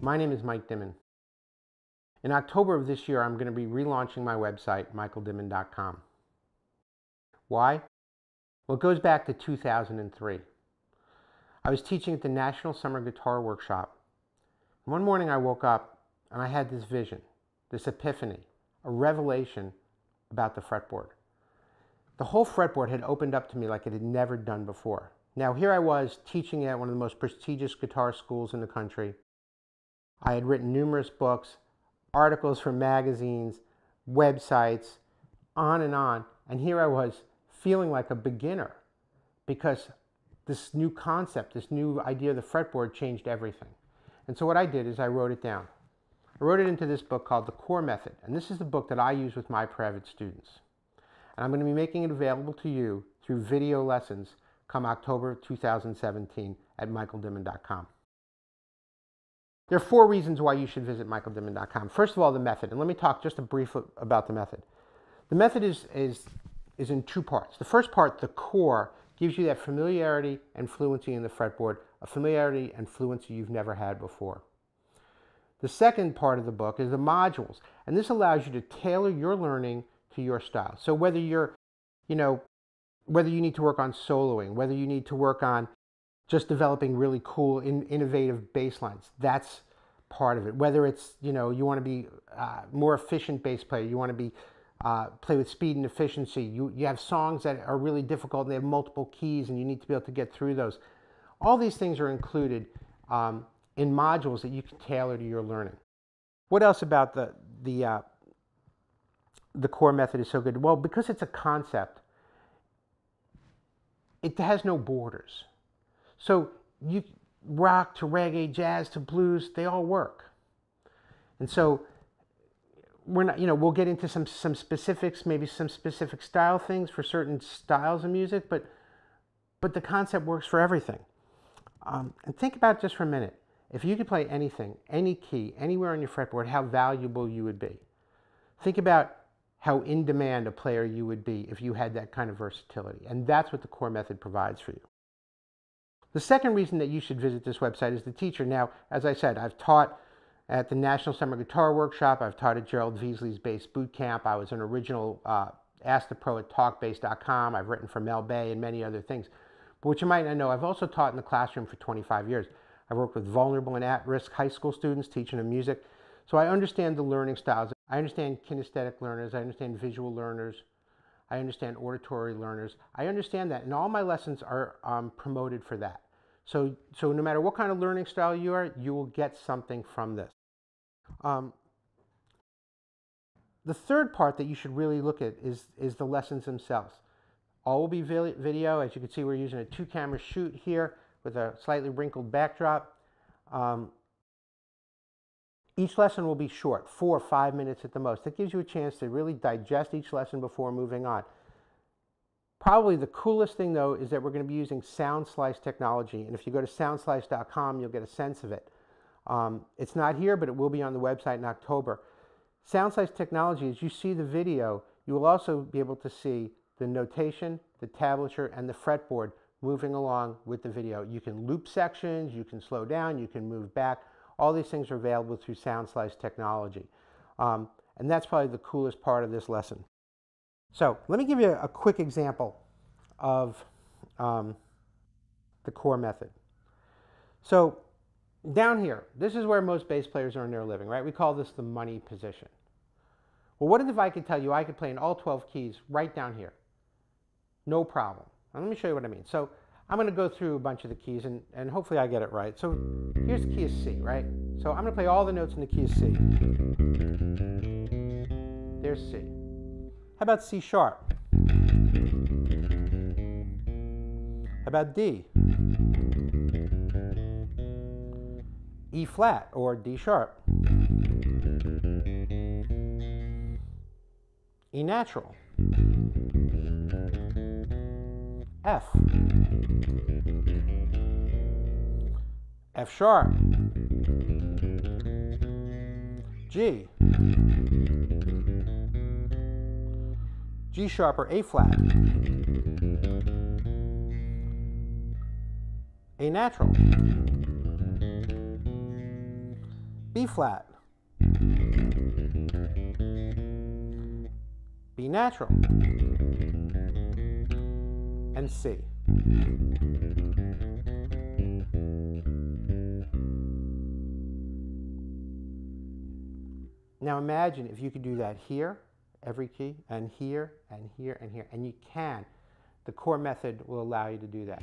My name is Mike Dimin. In October of this year, I'm going to be relaunching my website, michaeldimin.com. Why? Well, it goes back to 2003. I was teaching at the National Summer Guitar Workshop. One morning I woke up and I had this vision, this epiphany, a revelation about the fretboard. The whole fretboard had opened up to me like it had never done before. Now, here I was teaching at one of the most prestigious guitar schools in the country. I had written numerous books, articles for magazines, websites, on and on. And here I was feeling like a beginner because this new concept, this new idea of the fretboard changed everything. And so what I did is I wrote it down. I wrote it into this book called The Core Method. And this is the book that I use with my private students. And I'm going to be making it available to you through video lessons come October 2017 at michaeldimin.com. There are four reasons why you should visit michaeldimin.com. First of all, the method. And let me talk just a brief about the method. The method is, is, is in two parts. The first part, the core, gives you that familiarity and fluency in the fretboard, a familiarity and fluency you've never had before. The second part of the book is the modules, and this allows you to tailor your learning to your style. So whether you're, you know, whether you need to work on soloing, whether you need to work on just developing really cool, in, innovative bass lines. That's part of it. Whether it's, you know, you want to be uh, more efficient bass player, you want to be uh, play with speed and efficiency. You, you have songs that are really difficult and they have multiple keys and you need to be able to get through those. All these things are included um, in modules that you can tailor to your learning. What else about the, the, uh, the core method is so good? Well, because it's a concept, it has no borders. So you rock to reggae, jazz to blues, they all work. And so we're not, you know, we'll get into some some specifics, maybe some specific style things for certain styles of music, but but the concept works for everything. Um, and think about just for a minute. If you could play anything, any key, anywhere on your fretboard, how valuable you would be. Think about how in demand a player you would be if you had that kind of versatility. And that's what the core method provides for you. The second reason that you should visit this website is the teacher. Now, as I said, I've taught at the National Summer Guitar Workshop. I've taught at Gerald Veasley's Bass Boot Camp. I was an original uh, Ask the Pro at TalkBass.com. I've written for Mel Bay and many other things. But what you might not know, I've also taught in the classroom for 25 years. I've worked with vulnerable and at-risk high school students teaching them music. So I understand the learning styles. I understand kinesthetic learners. I understand visual learners. I understand auditory learners. I understand that. And all my lessons are um, promoted for that. So, so no matter what kind of learning style you are, you will get something from this. Um, the third part that you should really look at is, is the lessons themselves. All will be video. As you can see, we're using a two-camera shoot here with a slightly wrinkled backdrop. Um, each lesson will be short, four or five minutes at the most. That gives you a chance to really digest each lesson before moving on. Probably the coolest thing though is that we're going to be using SoundSlice technology. And if you go to soundslice.com, you'll get a sense of it. Um, it's not here, but it will be on the website in October. SoundSlice technology, as you see the video, you will also be able to see the notation, the tablature, and the fretboard moving along with the video. You can loop sections, you can slow down, you can move back. All these things are available through SoundSlice technology. Um, and that's probably the coolest part of this lesson. So let me give you a quick example of um, the core method. So down here, this is where most bass players earn their living, right? We call this the money position. Well, what if I could tell you I could play in all 12 keys right down here? No problem. Now, let me show you what I mean. So I'm going to go through a bunch of the keys and, and hopefully I get it right. So here's the key of C, right? So I'm going to play all the notes in the key of C. There's C. How about C sharp? How about D? E flat or D sharp? E natural. F. F sharp. G. G sharp or A flat. A natural. B flat, B natural, and C. Now imagine if you could do that here, every key, and here, and here, and here, and you can. The core method will allow you to do that.